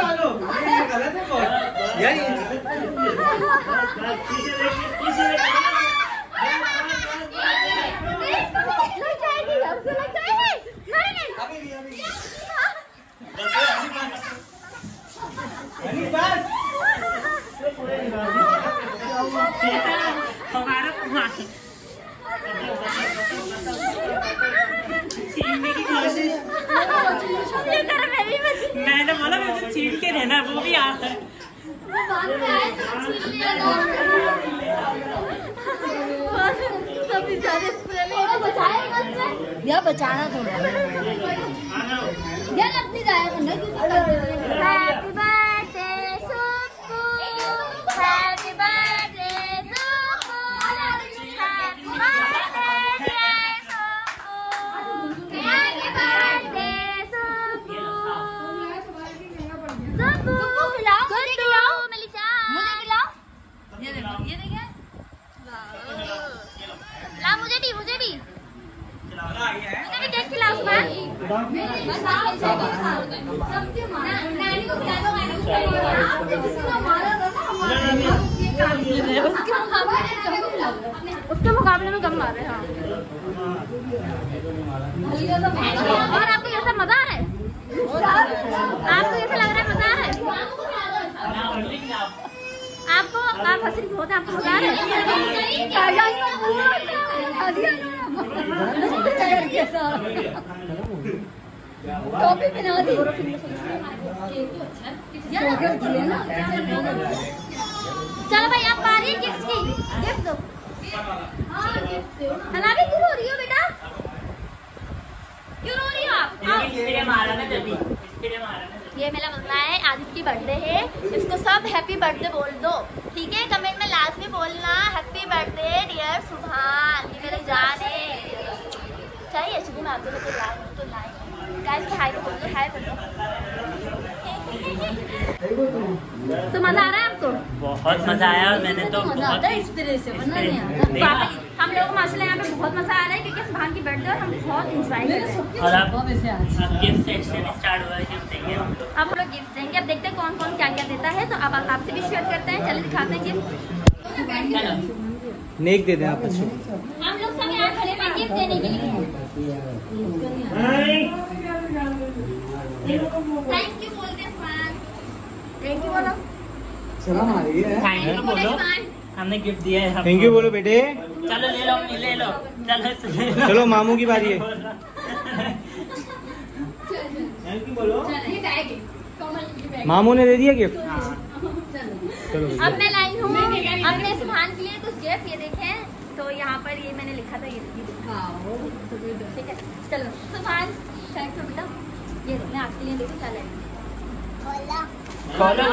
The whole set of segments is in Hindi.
चलो गलत है। हाँ। मैंने बोला मुझे छीन के देना वो भी आता है। यार बचाना थोड़ा यार अपनी जाया हैप्पी बर्थडे ये देखो। ये देखे ला मुझे भी मुझे भी। मुझे भी केक खिलाओ सुबह उसके मुकाबले में कम मार रहे हैं। और आपको ये सब मज़ा आ रहा है? आपको ऐसा लग रहा है मज़ा आ रहा है? आपको आप हँसी बहुत है, आपको आ रहा है। दी। चलो भाई, आप आ रही है गिफ्ट की। गिफ्ट दो। हलावी क्यों रो रही हो बेटा? क्यों रो रही हो आप। इसके मारा ना जल्दी। इसके मारा ना। ये मेरा मम्मा है आज इसकी बर्थडे है। इसको सब हैप्पी बर्थडे बोल दो। ठीक है? कमेंट में लास्ट में बोलना हैप्पी बर्थडे डियर सुभान ये मेरे जान है। चाहिए एक्चुअली मैं आपको तो लाए हूँ तो लाए। गाइस हाय तो बोल दो हाय बोल दो। तो मज़ा आ रहा है आपको? बहुत मज़ा आया और मैंने तो बहुत इस तरह से बनना नहीं आता। हम लोगों को माशाल्लाह यहाँ पे बहुत मज़ा आ रहा है क्योंकि सुभान की बर्थडे और हम बहुत इंजॉय कर रहे हैं। और अब अब गिफ्ट सेक्शन स्टार्ट हुआ है गिफ्ट देंगे लोग। अब हम लोग गिफ्ट देंगे। अब देखते हैं कौन कौन क्या क्या देता है। तो अब आप आपसे भी शेयर करते हैं। चलिए दिखाते हैं गिफ्ट चलो। नेक दे दें आप अच्छे। हम लोग सब यहाँ खड़े हैं गिफ्ट देने के लिए। थैंक यू बोलते हैं थैंक यू बोलो। सलाम आ रही है। थैंक यू बोलो हमने गिफ्ट दिया है थैंक यू बोलो बेटे। चलो ले लो ले लो। चलो चलो मामू की बारी है। थैंक यू बोलो मामू ने दे दिया गिफ्ट हाँ। चलो अब मैं लाई हूँ। अपने सुभान के लिए कुछ गिफ्ट ये देखें। तो यहाँ पर ये मैंने लिखा था ये ये ठीक है। चलो सुभान थैंक यू बेटा। ये मैं आपके लिए लेके चला खोलो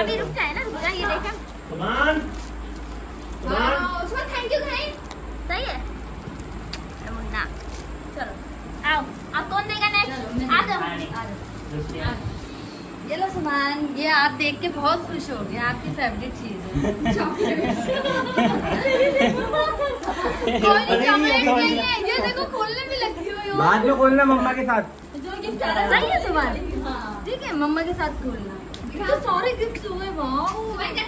अभी रुक जाए ना रुक जाए ये देखा। कमान उसमें थैंक यू भाई सही है मुन्ना चलो आओ अब कौन देगा नेक्स्ट आ जाओ ये लो सामान। ये आप देख के बहुत खुश हो गए। आपकी फेवरेट चीज़ है। चॉकलेट। ये देखो खोलने में लगी हुई हो। बाद में खोलना मम्मा के साथ। जो गिफ्ट आ रहा है सही है। सामान ठीक है मम्मा के साथ खोलना। तो सारे गिफ्ट हुए। वाओ ठीक है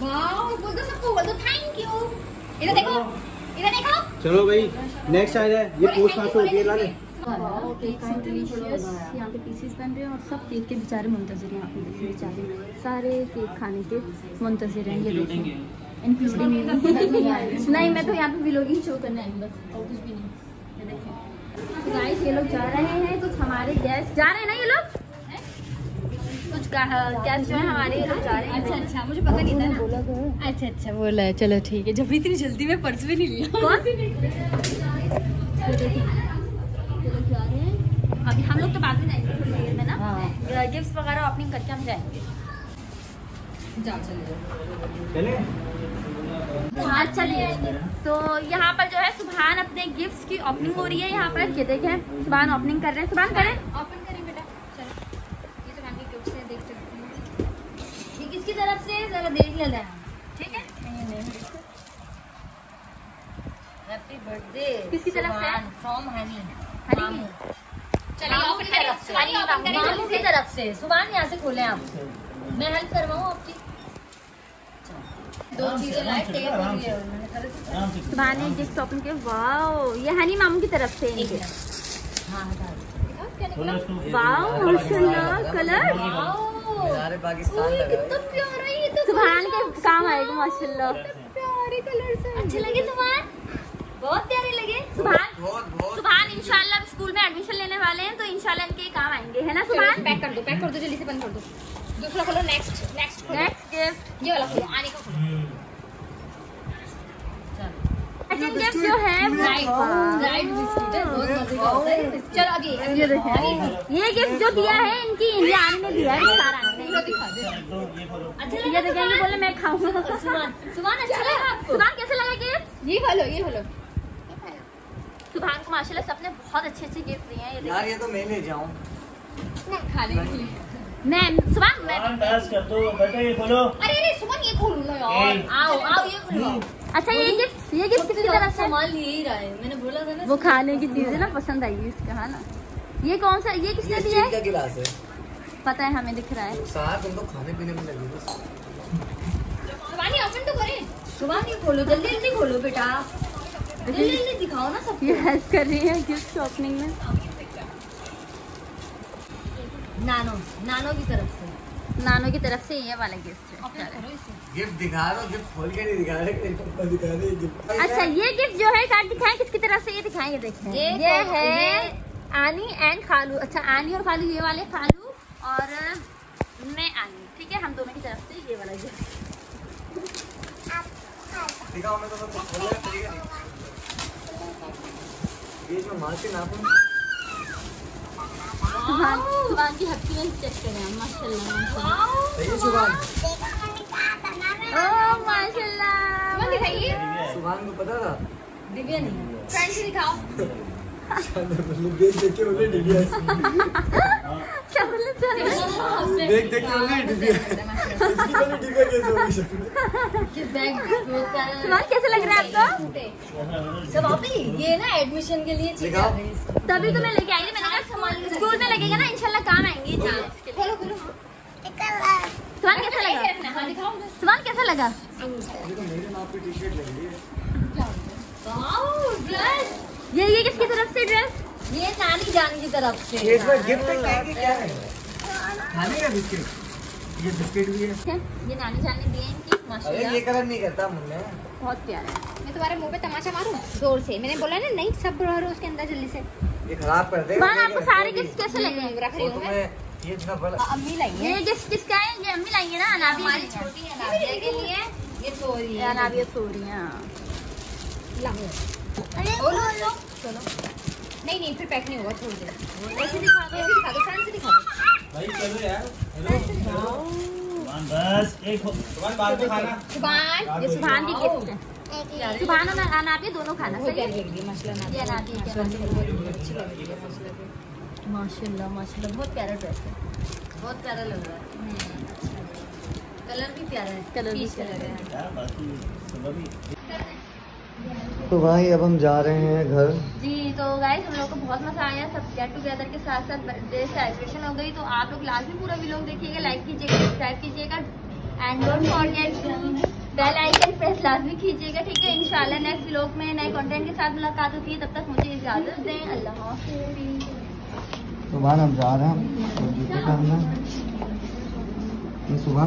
वाओ बोल दो सबको बोल दो थैंक यू इधर देखो इधर देखो चलो भाई नेक्स्ट आ जाए ये पोस्ट मास्टर होती है सो डिलीशियस यहाँ पे पीसेस बन रहे हैं और सब केक के बेचारे मुंतजर हैं देखिए बेचारे सारे केक खाने के मुंतजर हैं ये इंक्लूडिंग नहीं मैं तो यहाँ पे व्लॉगिंग शो करने आई बस और कुछ भी नहीं ये देखिए गाइस ये लोग जा रहे हैं कुछ हमारे गेस्ट जा रहे हैं ना ये लोग कुछ गेस्ट जो हमारे जा रहे हैं। अच्छा अच्छा मुझे पता नहीं था ना। अच्छा अच्छा बोला है चलो ठीक है जब इतनी जल्दी में पर्स भी नहीं लिया कौन? जा हैं अभी हम लोग तो बाद में जाएँगे थोड़ी देर में ना। हाँ। गिफ्ट वगैरह ओपनिंग करके हम जाएँगे। जाओ चलिए चले? हाँ चलिए तो यहाँ पर जो है सुभान अपने गिफ्ट्स की ओपनिंग हो रही है यहाँ पर। ये देखें सुभान ओपनिंग कर रहे हैं। सुभान करें। ओपन करें बेटा चलो ये तो मैम की से देख सकते हैं ये किसकी तरफ़ से जरा देख लेते हैं ठीक है हैप्पी बर्थडे किसकी तरफ़ से? फ्रॉम हनी हनी की? चलिए मामू ओपन की तरफ़ की से। तरफ़ से यहाँ से खोले आप मैं हेल्प करवाऊँ आपकी दो चीज़ें लाए टेप और ये सुबह ने ओपन किया वाओ ये हनी मामू की तरफ़ से इनके हाँ वाओ माशाल्लाह कलर मीनारे पाकिस्तान लगा कितना प्यारा है ये सुभान के काम आएगी माशा प्यारे कलर से। अच्छे लगे सुभान? बहुत प्यारे लगे। सुभान? सुभान इंशाल्लाह स्कूल में एडमिशन लेने वाले हैं तो इंशाल्लाह इनके काम आएँगे है ना सुबह सुभान? पैक कर दो पैक कर दो जल्दी से बंद कर दो। दूसरा खोलो नेक्स्ट नेक्स्ट खोलो नेक्स्ट गिफ्ट ये वाला खोलो आने का खोलो हम्म, सेकंड गिफ्ट जो है वो राइट बिस्किट है बहुत मज़े का होता है ये बिस्किट। चलो अभी अभी ये देखें ये गिफ्ट जो दिया है इनकी इंडिया आने ने दिया है सारा। दिखा दो ये अच्छा ये बोले मैं खाऊँगा सुभान। सुभान अच्छा लगा सुभान कैसे लगा गिफ्ट ये खोलो ये खोलो सुभान को माशाल्लाह सबने बहुत अच्छे अच्छे गिफ्ट दिए हैं ये यार ये तो मैं ले जाऊँ। खाने के लिए देखिए मैं सुभान मैं हाँ, बस कर दो बेटा ये खोलो अरे अरे सुमन ये खोलो ना यार। आओ आओ ये अच्छा ये गिफ्ट ये गिफ्ट किसकी तरफ़ से? सामान ले ही रहा है। मैंने बोला था ना वो खाने की चीज़ें ना पसंद आएगी उसका है ना? ये कौन सा ये किसने दिया है? गिलास है। पता है हमें दिख रहा है। सारा तुम तो खाने पीने में लगी बस। सुमन ओपन तो करें। खोलो जल्दी जल्दी खोलो बेटा। जल्दी जल्दी दिखाओ ना सब ये हेल्प कर रही है गिफ्ट ओपनिंग में। नानो नानो की तरफ़ से। नानो की तरफ़ से ये वाला गिफ्ट है। ओपन करो इसे। गिफ्ट दिखा दो गिफ्ट खोल के नहीं दिखा रहे दिखा रहे गिफ्ट अच्छा ये गिफ्ट जो है कार्ड दिखाएँ किसकी तरफ़ से ये दिखाएँ ये देखें। ये ये है आनी एंड खालू। अच्छा आनी और खालू ये वाले खालू और मैं आनी। ठीक है हम दोनों की तरफ़ से ये वाला गिफ्ट दिखाओ मैं तो बीच में मार के नापूं सुभान सुभान की हैप्पीनेस चेक करें माशाल्लाह माशाल्लाह। सही है ओह माशाल्लाह सुमन दिखाइए। शुभान को पता था? दिव्या नहीं। फ्रेंड से दिखाओ। देख देख के बोले चल देख देख के इसकी वाली डिबिया कैसे होगी? सुभान कैसे लग रहा है आपको? सब आप ये ना एडमिशन के लिए इसकी। तभी तो मैं लेके आई थी मैंने कहा स्कूल में लगेगा ना इंशाल्लाह काम आएँगे। ये खोलो खोलो सुभान कैसा लगा हाँ। सुभान कैसा लगा? ये तो मेरे नाप की टी शर्ट लग? रही है वाओ ड्रेस ये ये किसकी तरफ़ से ड्रेस ये नानी जान की तरफ़ से। ये इसमें गिफ्ट क्या है? खाने का बिस्किट? ये बिस्किट भी है। ये नानी जान ने दिए इनकी अरे ये कलर नहीं करता मुन्ने। बहुत प्यारा है। मैं तुम्हारे मुँह पे तमाचा मारूं? ज़ोर से। मैंने बोला ना नहीं सब रहो उसके अंदर जल्दी से। ये खराब कर दे। आपको सारे गिफ्ट कैसे लगे रख रही हूँ मैं। ये अम्मी लाई है। ये गिफ्ट किसका है ये अम्मी लाई है ना अनाबिया हमारी है। छोटी अनाबिया के लिए ये सो रही ये है। अनाबिया सो रही हैं लाओ। चलो। नहीं नहीं फिर पैक नहीं होगा छोड़ दे। ऐसे दिखा दो ऐसे दिखा दो फ्रेंड से दिखा दो। भाई चलो यार हेलो। बस एक सुभान बाद में खाना। सुभान ये सुभान की गिफ्ट है। सुभान और अनाबिया दोनों खाना। बहुत सही? है। माशाल्लाह माशाल्लाह बहुत प्यारा ड्रेस है। बहुत प्यारा लग रहा है। कलर भी प्यारा है। कलर भी प्यारा है। यार बाकी सुबह भी तो भाई अब हम जा रहे हैं घर। जी तो गाइस हम लोग को बहुत मज़ा आया सब गेट टुगेदर के साथ साथ बर्थडे सेलिब्रेशन हो गई। तो आप लोग लास्ट में पूरा व्लॉग देखिएगा लाइक कीजिएगा सब्सक्राइब कीजिएगा and don't forget to bell icon press लाजमी कीजिएगा ठीक है? इंशाल्लाह नेक्स्ट व्लॉग में नए कंटेंट के साथ मुलाकात होती है। तब तक मुझे इजाज़त दें। अल्लाह हाफिज़। सुबह हम जा रहे हैं। ये सुबह।